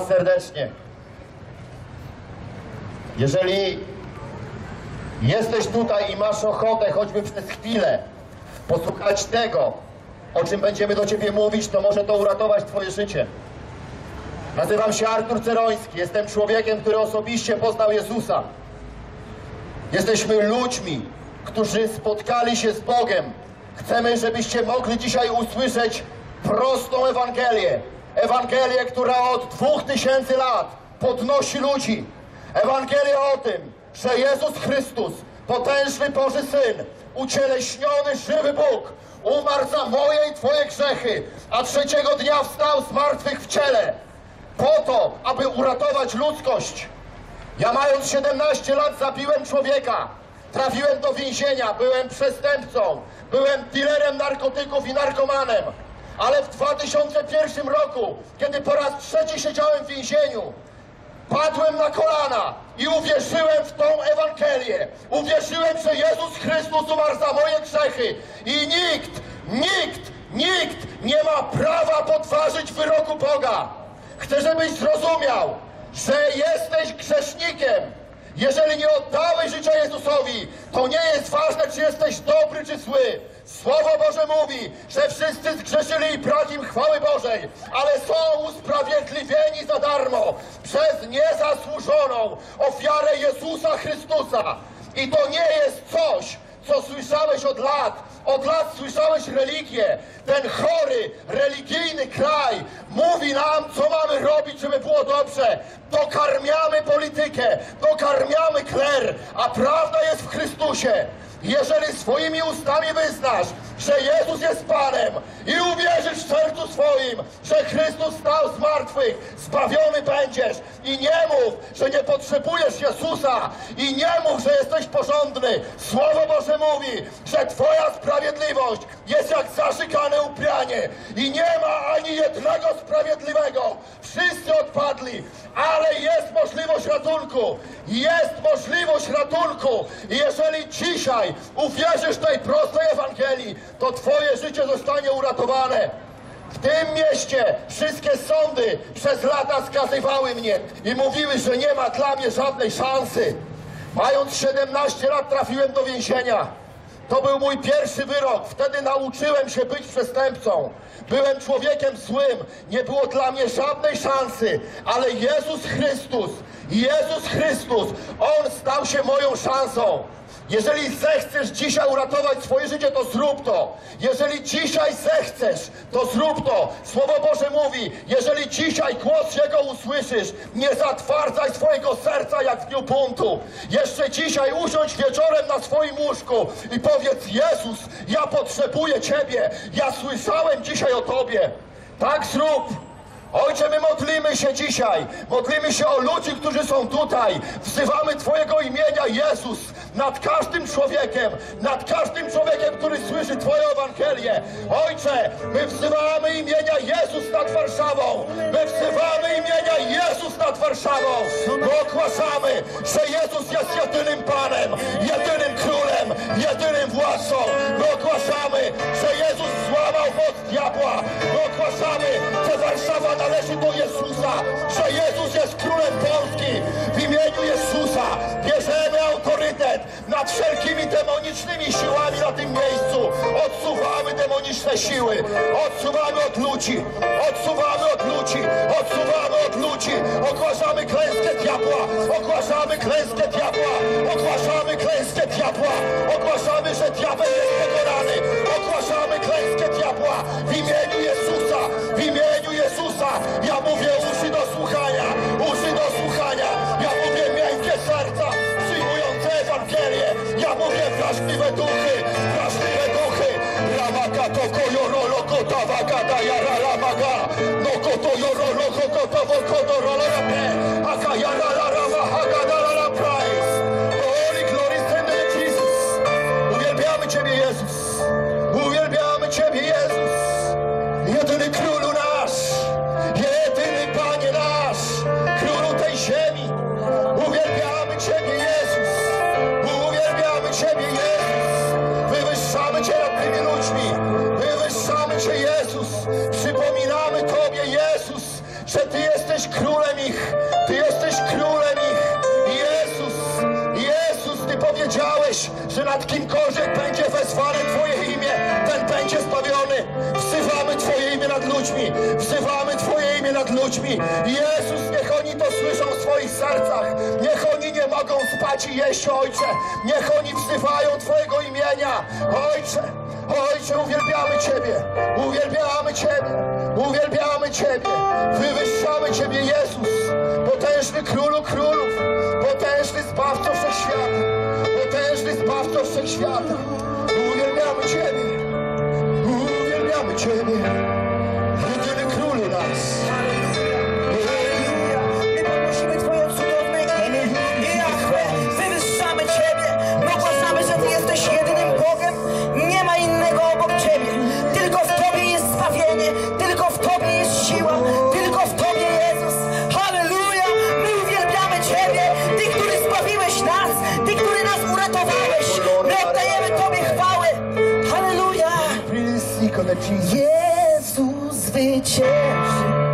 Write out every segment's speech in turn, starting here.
serdecznie. Jeżeli jesteś tutaj i masz ochotę choćby przez chwilę posłuchać tego, o czym będziemy do Ciebie mówić, to może to uratować Twoje życie. Nazywam się Artur Ceroński, jestem człowiekiem, który osobiście poznał Jezusa. Jesteśmy ludźmi, którzy spotkali się z Bogiem. Chcemy, żebyście mogli dzisiaj usłyszeć prostą Ewangelię. Ewangelię, która od dwóch tysięcy lat podnosi ludzi. Ewangelię o tym, że Jezus Chrystus, potężny Boży Syn, ucieleśniony, żywy Bóg, umarł za moje i Twoje grzechy, a trzeciego dnia wstał z martwych w ciele, po to, aby uratować ludzkość. Ja mając 17 lat zabiłem człowieka. Trafiłem do więzienia, byłem przestępcą, byłem dealerem narkotyków i narkomanem. Ale w 2001 roku, kiedy po raz trzeci siedziałem w więzieniu, padłem na kolana i uwierzyłem w tą Ewangelię. Uwierzyłem, że Jezus Chrystus umarł za moje grzechy i nikt, nikt, nikt nie ma prawa podważyć wyroku Boga. Chcę, żebyś zrozumiał, że jesteś grzesznikiem. Jeżeli nie oddałeś życia Jezusowi, to nie jest ważne, czy jesteś dobry, czy zły. Słowo Boże mówi, że wszyscy zgrzeszyli i brak im chwały Bożej, ale są usprawiedliwieni za darmo przez niezasłużoną ofiarę Jezusa Chrystusa. I to nie jest coś, co słyszałeś od lat. Od lat słyszałeś religię. Ten chory, religijny kraj mówi nam, co mamy robić, żeby było dobrze. Dokarmiamy politykę, dokarmiamy kler, a prawda jest w Chrystusie. Jeżeli swoimi ustami wyznasz, że Jezus jest Panem i uwierzysz w sercu swoim, że Chrystus stał z martwych, zbawiony będziesz i nie mów, że nie potrzebujesz Jezusa i nie mów, że jesteś porządny. Słowo Boże mówi, że Twoja sprawiedliwość jest jak zażygane ubranie i nie ma ani jednego sprawiedliwego. Wszyscy odpadli, ale jest możliwość ratunku. Jest możliwość ratunku. I jeżeli dzisiaj uwierzysz tej prostej Ewangelii, to Twoje życie zostanie uratowane. W tym mieście wszystkie sądy przez lata skazywały mnie i mówiły, że nie ma dla mnie żadnej szansy. Mając 17 lat trafiłem do więzienia. To był mój pierwszy wyrok. Wtedy nauczyłem się być przestępcą. Byłem człowiekiem złym. Nie było dla mnie żadnej szansy. Ale Jezus Chrystus, Jezus Chrystus, On stał się moją szansą. Jeżeli zechcesz dzisiaj uratować swoje życie, to zrób to. Jeżeli dzisiaj zechcesz, to zrób to. Słowo Boże mówi, jeżeli dzisiaj głos Jego usłyszysz, nie zatwardzaj swojego serca jak w dniu buntu. Jeszcze dzisiaj usiądź wieczorem na swoim łóżku i powiedz, Jezus, ja potrzebuję Ciebie. Ja słyszałem dzisiaj o Tobie. Tak zrób. Ojcze, my modlimy się dzisiaj. Modlimy się o ludzi, którzy są tutaj. Wzywamy Twojego imienia, Jezus, nad każdym człowiekiem, nad każdym człowiekiem, który słyszy Twoją Ewangelię. Ojcze, my wzywamy imienia Jezus nad Warszawą. My wzywamy imienia Jezus nad Warszawą. My ogłaszamy, że Jezus jest jedynym Panem, jedynym Królem, jedynym władcą. My ogłaszamy, że Jezus złamał moc diabła. My ogłaszamy, że Warszawa należy do Jezusa, że Jezus jest Królem Polski. W imieniu Jezusa bierzemy autorytet nad wszelkimi demonicznymi siłami na tym miejscu. Odsuwamy demoniczne siły. Odsuwamy od ludzi. Odsuwamy od ludzi. Odsuwamy od ludzi. Ogłaszamy klęskę diabła. Ogłaszamy klęskę diabła. Ogłaszamy klęskę diabła. Ogłaszamy, że diabeł jest pokonany. Ogłaszamy klęskę diabła. W imieniu Jezusa. W imieniu Straszliwe duchy, straszliwe duchy. Ramaka to kojoro, lokota, wakada, jara, ramaga. No koto, joro, lokota, wokoto, rolarapre. Aka, jara, rama, la rara, prize. Glory, glory, tender Jesus. Uwielbiamy Ciebie, Jezus. ludźmi. Jezus, niech oni to słyszą w swoich sercach. Niech oni nie mogą spać i jeść, Ojcze. Niech oni wzywają Twojego imienia. Ojcze, Ojcze, uwielbiamy Ciebie. Uwielbiamy Ciebie. Uwielbiamy Ciebie. Wywyższamy Ciebie, Jezus. Potężny Królu Królów. Potężny Zbawco Wszechświata. Potężny Zbawco Wszechświata. Uwielbiamy Ciebie. Uwielbiamy Ciebie. koleżanki. Jezus zwycięży.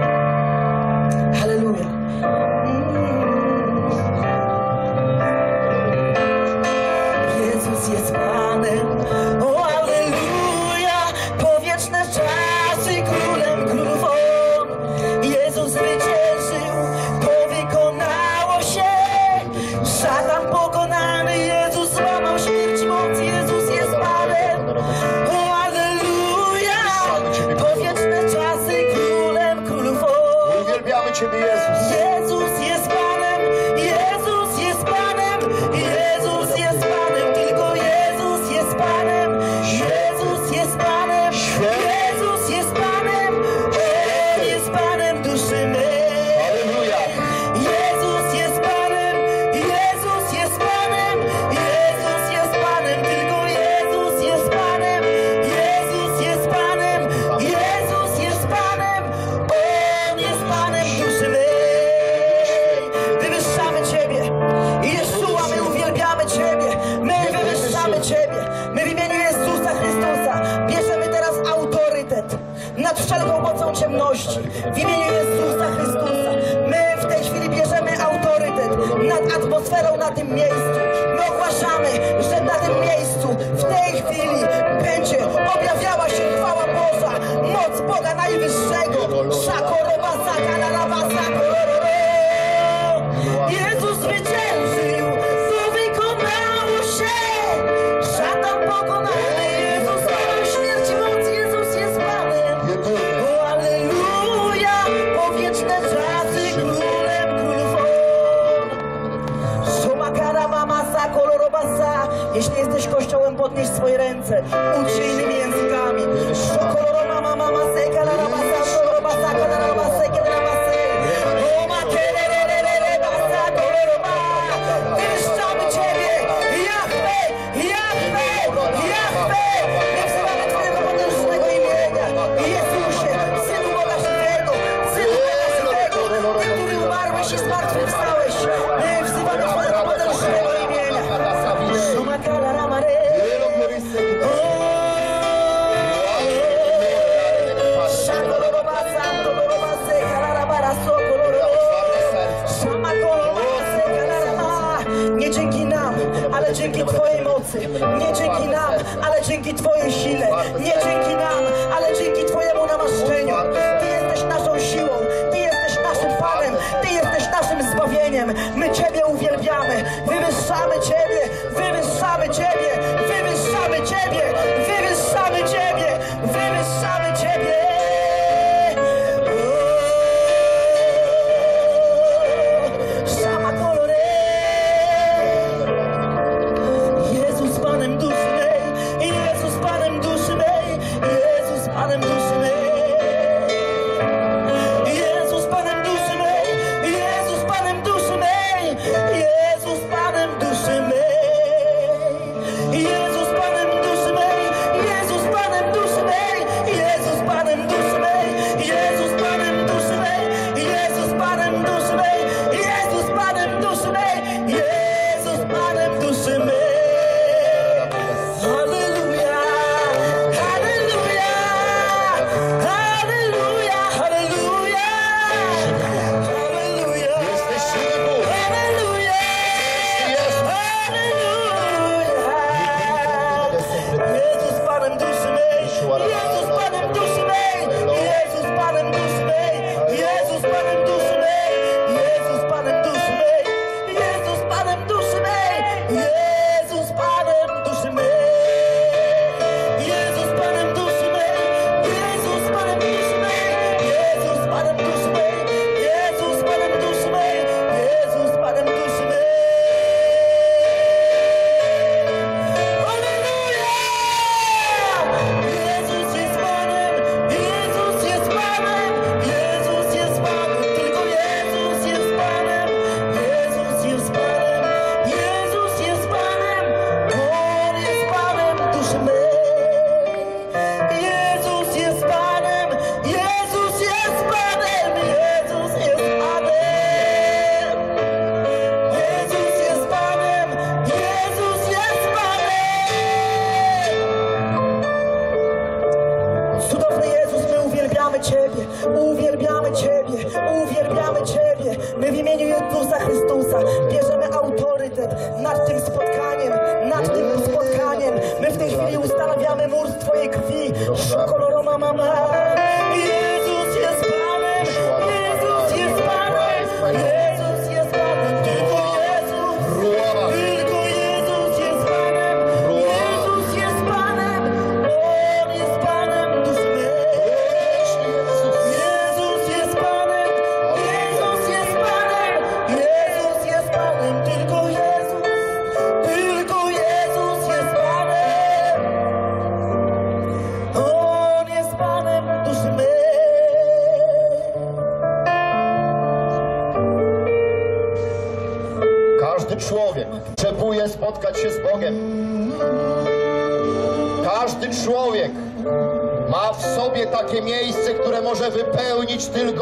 Najwyższego. Szakoroba, zakalaraba, zakororo. Jezus zwyciężył, to wykonało się. Szatan pokonany, Jezus zajął śmierć i moc, Jezus jest Panem. Alleluja, po wieczne czasy królem królów. Szomakara, mamasa, kolorobasa. Jeśli jesteś kościołem, podnieś swoje ręce. Uczyj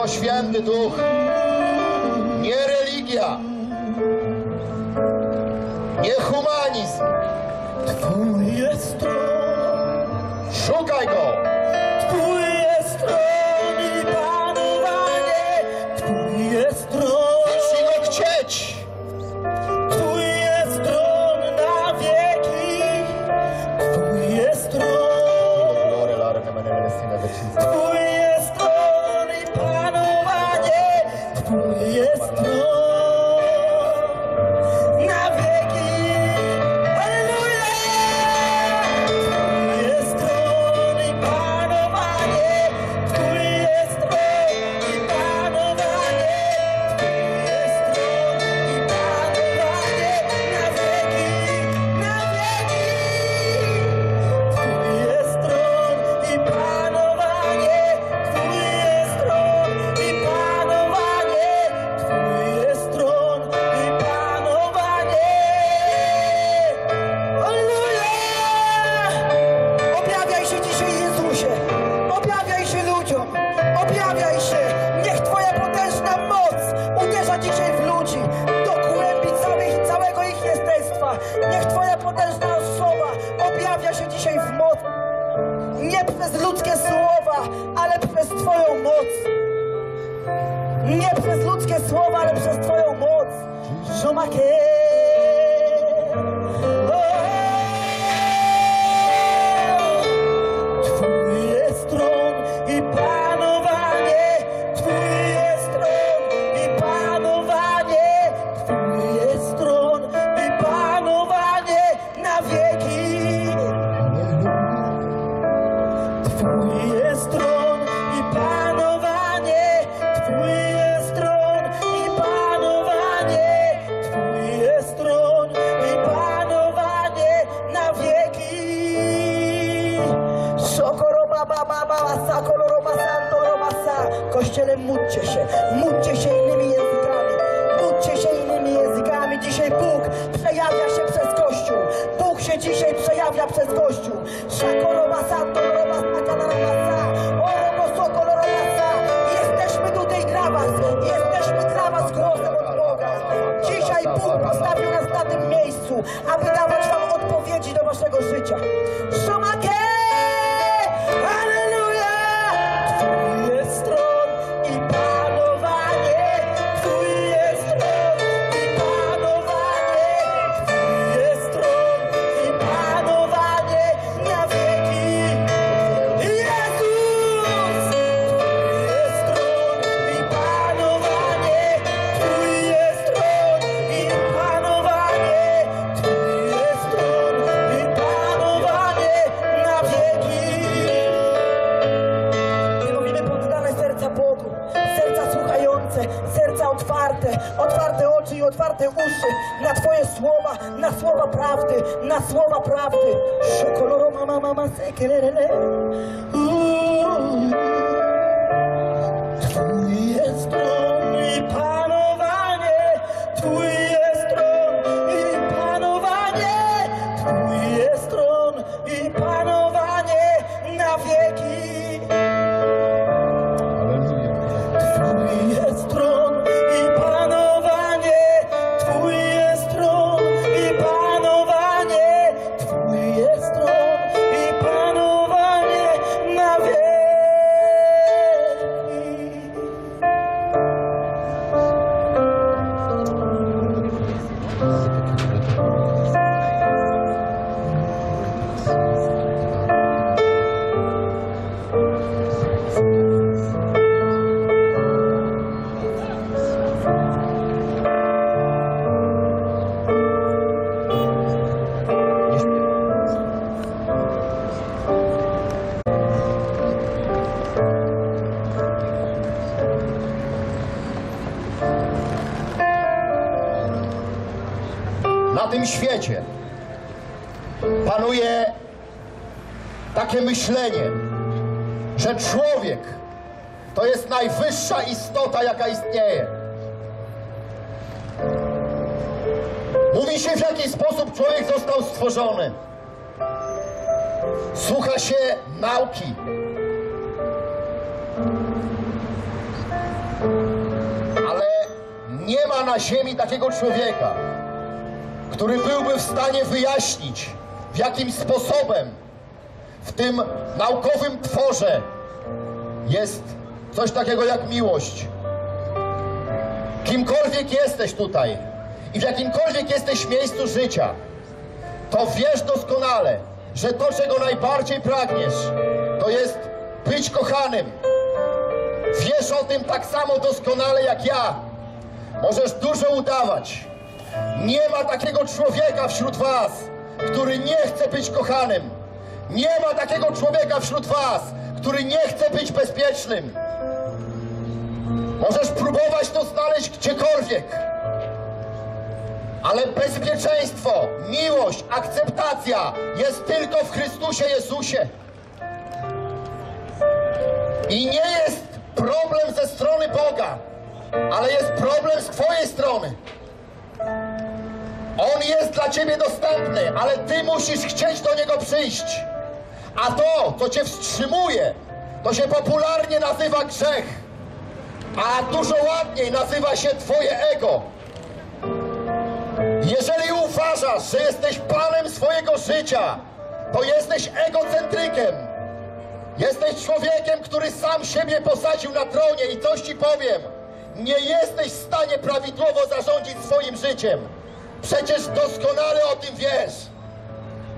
święty duch, nie religia, nie humanizm. Szukaj go! się przejawia przez Kościół. Szakorobasa, torobasa, kanarabasa, oroboso, kolorabasa. Jesteśmy tutaj dla was, jesteśmy dla was głosem od Boga. Dzisiaj Bóg postawił nas na tym miejscu, aby dawać wam odpowiedzi do waszego życia. Szomaki! otwarte uszy na Twoje słowa, na słowa prawdy, na słowa prawdy. Szokoloro mama mama sekelele. Myślenie, że człowiek to jest najwyższa istota, jaka istnieje. Mówi się, w jaki sposób człowiek został stworzony. Słucha się nauki. Ale nie ma na ziemi takiego człowieka, który byłby w stanie wyjaśnić, w jakim sposobem w tym naukowym tworze jest coś takiego jak miłość. Kimkolwiek jesteś tutaj i w jakimkolwiek jesteś miejscu życia, to wiesz doskonale, że to, czego najbardziej pragniesz, to jest być kochanym. Wiesz o tym tak samo doskonale jak ja. Możesz dużo udawać. Nie ma takiego człowieka wśród was, który nie chce być kochanym. Nie ma takiego człowieka wśród was, który nie chce być bezpiecznym. Możesz próbować to znaleźć gdziekolwiek. Ale bezpieczeństwo, miłość, akceptacja jest tylko w Chrystusie Jezusie. I nie jest problem ze strony Boga, ale jest problem z Twojej strony. On jest dla Ciebie dostępny, ale Ty musisz chcieć do Niego przyjść. A to, co Cię wstrzymuje, to się popularnie nazywa grzech, a dużo ładniej nazywa się Twoje ego. Jeżeli uważasz, że jesteś panem swojego życia, to jesteś egocentrykiem. Jesteś człowiekiem, który sam siebie posadził na tronie i coś ci powiem. Nie jesteś w stanie prawidłowo zarządzić swoim życiem. Przecież doskonale o tym wiesz.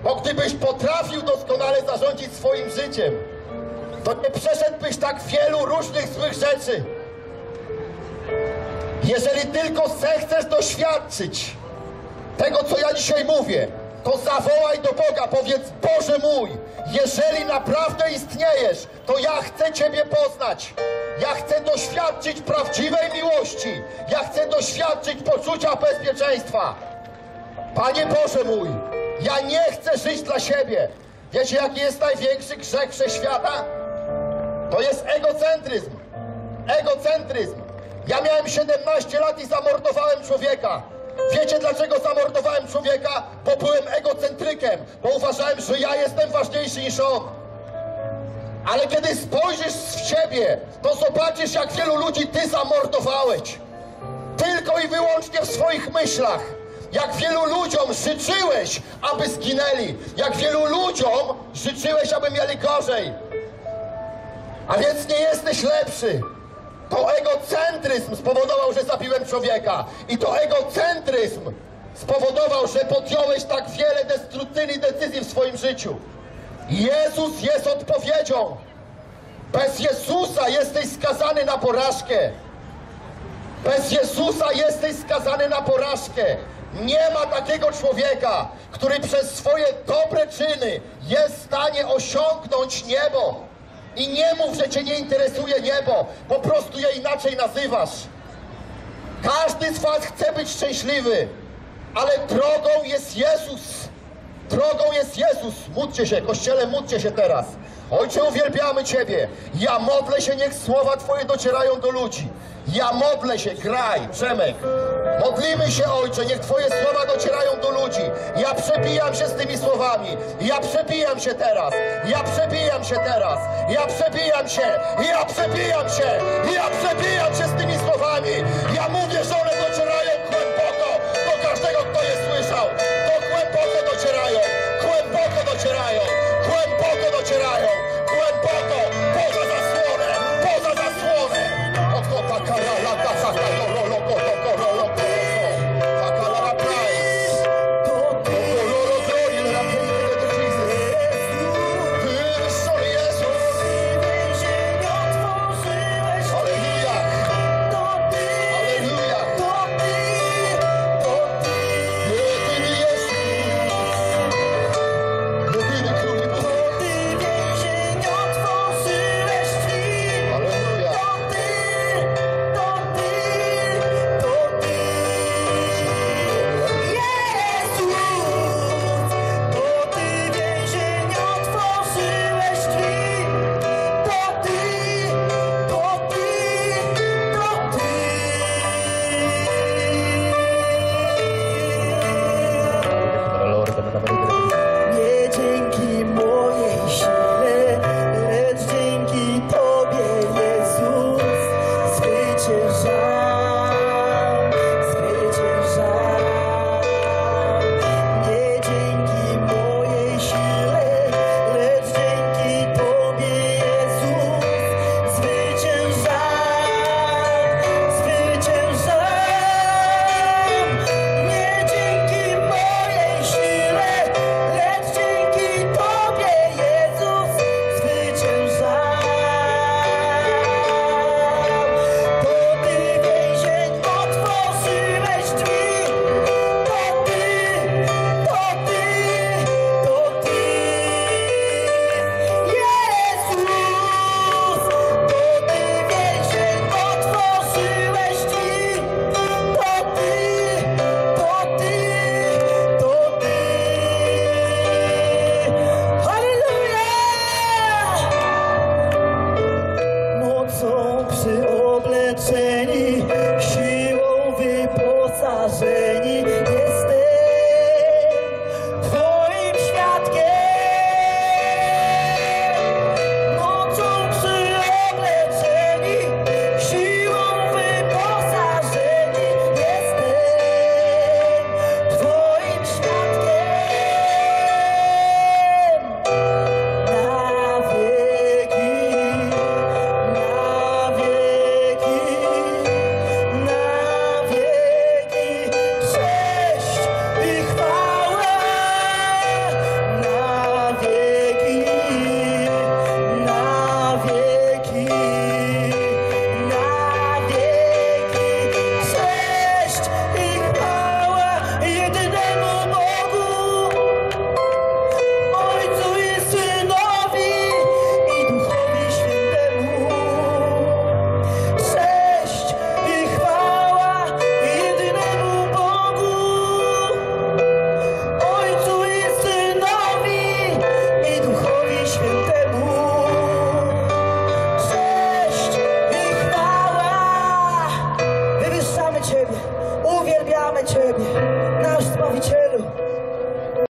Bo gdybyś potrafił doskonale zarządzić swoim życiem, to nie przeszedłbyś tak wielu różnych złych rzeczy. Jeżeli tylko zechcesz doświadczyć tego, co ja dzisiaj mówię, to zawołaj do Boga, powiedz, Boże mój, jeżeli naprawdę istniejesz, to ja chcę Ciebie poznać. Ja chcę doświadczyć prawdziwej miłości. Ja chcę doświadczyć poczucia bezpieczeństwa. Panie Boże mój, ja nie chcę żyć dla siebie. Wiecie, jaki jest największy grzech wszechświata? To jest egocentryzm. Egocentryzm. Ja miałem 17 lat i zamordowałem człowieka. Wiecie dlaczego zamordowałem człowieka? Bo byłem egocentrykiem, bo uważałem, że ja jestem ważniejszy niż on. Ale kiedy spojrzysz w siebie, to zobaczysz, jak wielu ludzi ty zamordowałeś. Tylko i wyłącznie w swoich myślach. Jak wielu ludziom życzyłeś, aby zginęli. Jak wielu ludziom życzyłeś, aby mieli gorzej. A więc nie jesteś lepszy. To egocentryzm spowodował, że zabiłem człowieka. I to egocentryzm spowodował, że podjąłeś tak wiele destrukcyjnych decyzji w swoim życiu. Jezus jest odpowiedzią. Bez Jezusa jesteś skazany na porażkę. Bez Jezusa jesteś skazany na porażkę. Nie ma takiego człowieka, który przez swoje dobre czyny jest w stanie osiągnąć niebo. I nie mów, że cię nie interesuje niebo, po prostu je inaczej nazywasz. Każdy z was chce być szczęśliwy, ale drogą jest Jezus. Drogą jest Jezus. Módlcie się, Kościele, módlcie się teraz. Ojcze, uwielbiamy Ciebie. Ja modlę się, niech słowa Twoje docierają do ludzi. Ja modlę się, graj, Przemek. Modlimy się, Ojcze, niech Twoje słowa docierają do ludzi. Ja przebijam się z tymi słowami. Ja przebijam się teraz. Ja przebijam się teraz. Ja przebijam się. Ja przebijam się. Ja przebijam się z tymi słowami. Ja mówię,